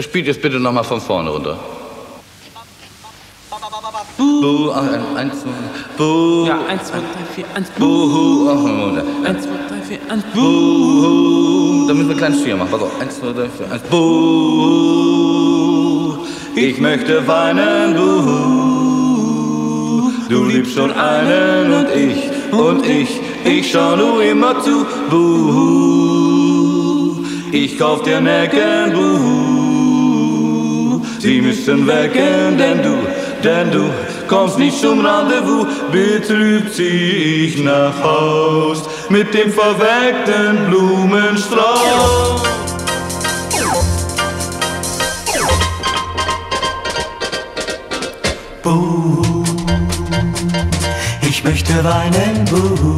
Spielt jetzt bitte nochmal von vorne runter. Buh, eins, zwei, buh. Ja, 1, 2, 3, 4, 1, Buhu, ach, Moment. 1, 2, 3, 4, 1, Buhu. Da müssen wir einen kleinen Stier machen. Pass auf. Eins, zwei, drei, vier, eins. Buhu. Ich möchte weinen, buhu. Du liebst schon einen und ich, und ich, ich schau nur immer zu, buhu. Ich kauf dir Necken, buhu. Sie müssen wecken, denn du, denn du kommst nicht zum Rendezvous. Betrübt zieh ich nach Haus mit dem verweckten Blumenstrauß. Buh, ich möchte weinen, buh.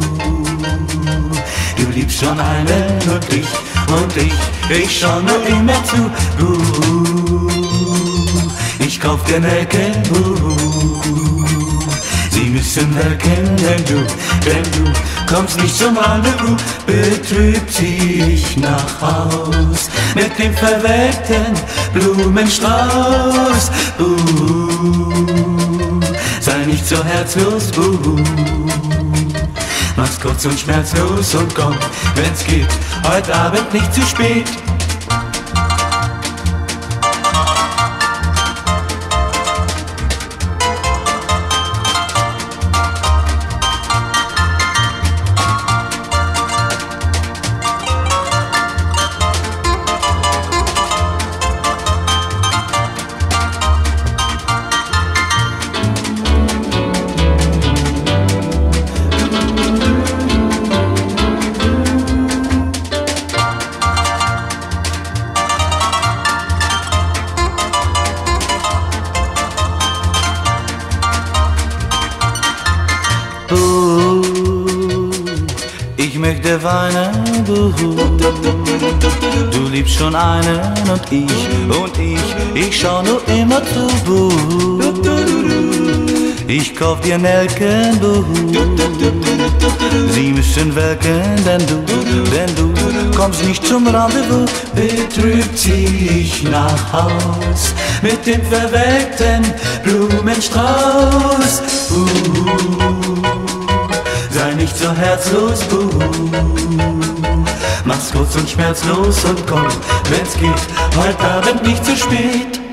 Du liebst schon einen und ich, und ich, ich schau nur immer zu, buh. Ich kauf Nelken, buh. Sie müssen welken, denn du, denn du kommst nicht zum Rendezvous. Betrübt zieh ich nach Haus mit dem verweckten Blumenstrauß. Buh, sei nicht so herzlos, buh. Mach's kurz und schmerzlos und komm, wenn's geht, heute Abend nicht zu spät. Ich möchte weinen, buh. Du liebst schon einen und ich, und ich, ich schau nur immer zu, buh. Ich kauf dir Nelken, buh. Sie müssen welken, denn du, denn du kommst nicht zum Rendezvous. Betrübt zieh ich nach Haus mit dem verweckten Blumenstrauß. Herzlos, buh. Mach's kurz und schmerzlos und komm, wenn's geht, heute Abend nicht zu spät.